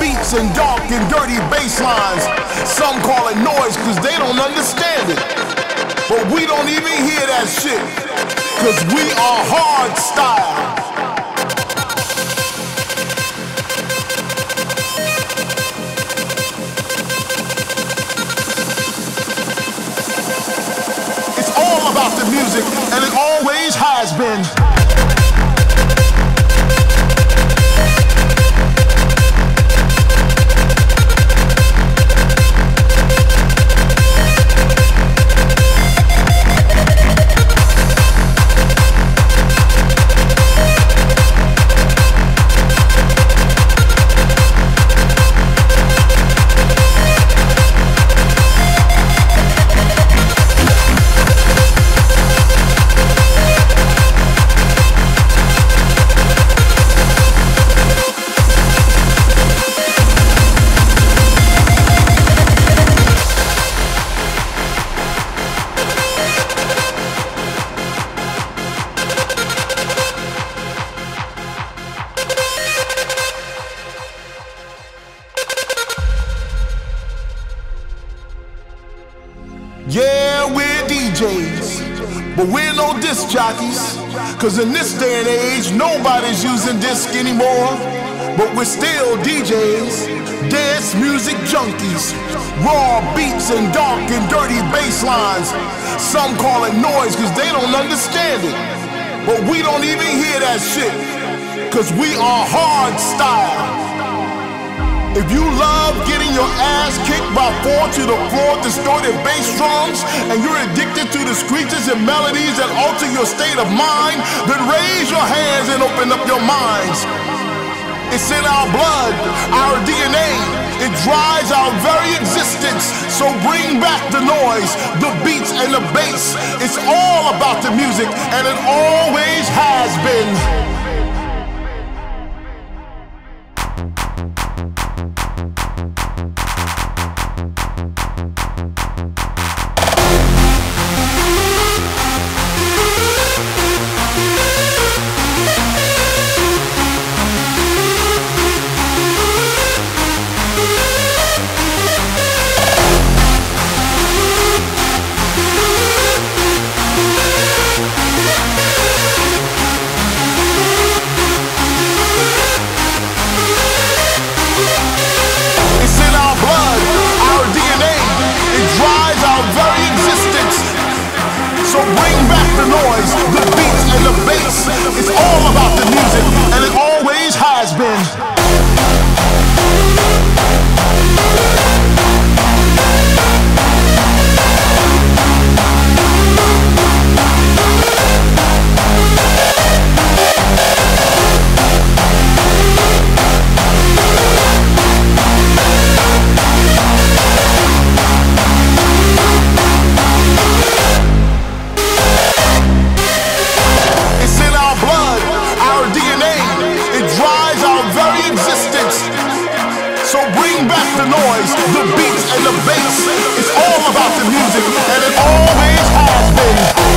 Beats and dark and dirty bass lines. Some call it noise cause they don't understand it. But we don't even hear that shit. Cause we are hard style. Music and it always has been. But we're no disc jockeys, cause in this day and age, nobody's using disc anymore. But we're still DJs, dance music junkies, raw beats and dark and dirty bass lines. Some call it noise cause they don't understand it. But we don't even hear that shit, cause we are hard style. If you love getting your ass kicked by four to the floor distorted bass drums, and you're addicted to the screeches and melodies that alter your state of mind, then raise your hands and open up your minds. It's in our blood, our DNA. It drives our very existence. So bring back the noise, the beats, and the bass. It's all about the music, and it always has been. Thank you. the noise, the beats and the bass. It's all about the music. The noise, the beats and the bass. It's all about the music, and it always has been.